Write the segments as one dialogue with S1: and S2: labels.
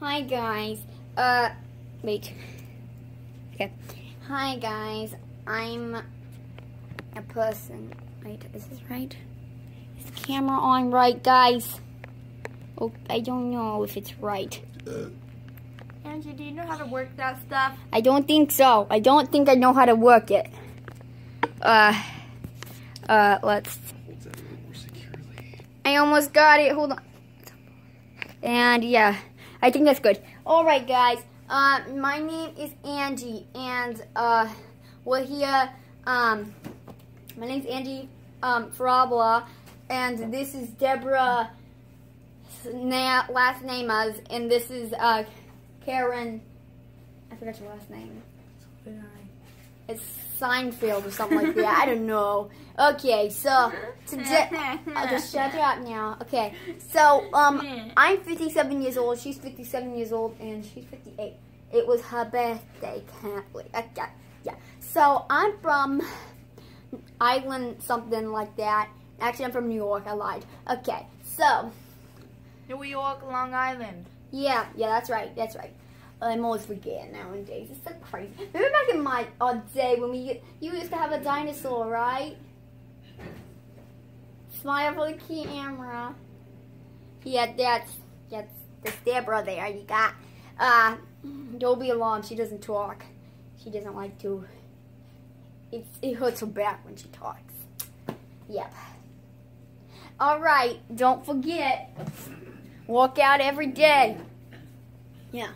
S1: Hi guys. Uh, wait. Okay. Hi guys. I'm a person. Wait, is this right? Is the camera on right, guys? Oh, I don't know if it's right.
S2: Angie, do you know how to work that stuff?
S1: I don't think so. I don't think I know how to work it. Uh, uh, let's.
S3: Holds that more securely.
S1: I almost got it. Hold on. And yeah, I think that's good. All right, guys. Uh, my name is Angie, and uh, we're here. Um, my name's Angie um, Farabla, and this is Deborah. Last name is, and this is uh, Karen. I forgot your last name. It's Seinfeld or something like that. I don't know. Okay, so today, I'll just shut up now. Okay, so um, I'm 57 years old. She's 57 years old, and she's 58. It was her birthday. Can't wait. Okay, yeah. So I'm from Island, something like that. Actually, I'm from New York. I lied. Okay, so
S2: New York, Long Island.
S1: yeah, yeah, that's right. That's right. I'm always forgetting nowadays. It's so crazy. Remember back in my uh, day when we you used to have a dinosaur, right? Smile for the camera. Yeah, that's that's that's Deborah there. You got. Uh, don't be alarmed. She doesn't talk. She doesn't like to. It's it hurts her back when she talks. Yep. All right. Don't forget. Walk out every day. Yeah.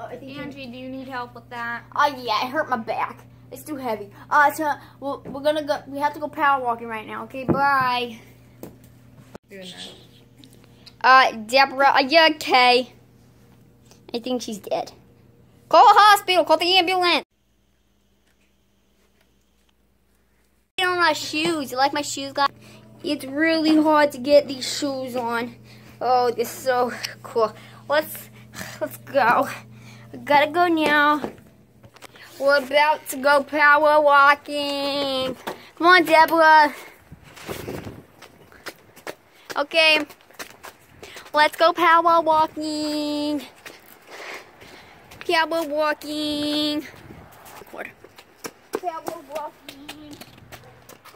S1: Oh, I think you-
S2: Angie, do you need help with that?
S1: Oh yeah, it hurt my back. It's too heavy. Uh, so we're, we're gonna go. We have to go power walking right now. Okay, bye. Uh, Deborah, are you okay? I think she's dead. Call a hospital. Call the ambulance. On my shoes. You like my shoes, guys? It's really hard to get these shoes on. Oh, this is so cool. Let's let's go. Gotta go now. We're about to go power walking. Come on, Deborah. Okay. Let's go power walking. Power walking. Record. Power walking.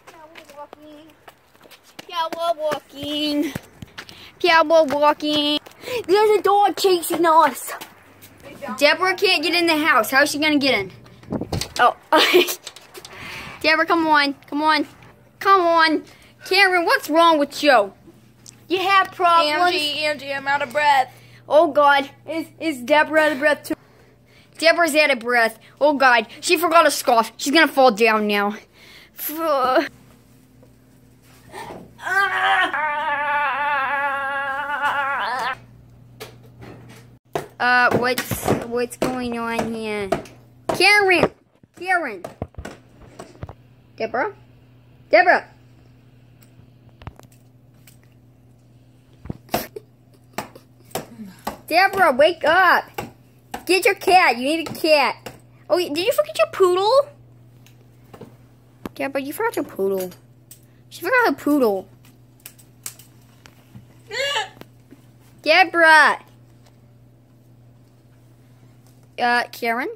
S1: Power walking. Power walking. Power walking. There's a dog chasing us. Deborah can't get in the house. How's she gonna get in? Oh, Deborah, come on, come on, come on. Karen, what's wrong with you? You have problems.
S2: Angie, Angie, I'm out of breath.
S1: Oh God, is is Deborah out of breath too? Deborah's out of breath. Oh God, she forgot a scarf. She's gonna fall down now. Ah! Uh, what's what's going on here? Karen, Karen, Deborah, Deborah. Deborah, wake up! Get your cat. You need a cat. Oh, did you forget your poodle? Deborah, you forgot your poodle. She forgot her poodle. Deborah. Uh, Karen.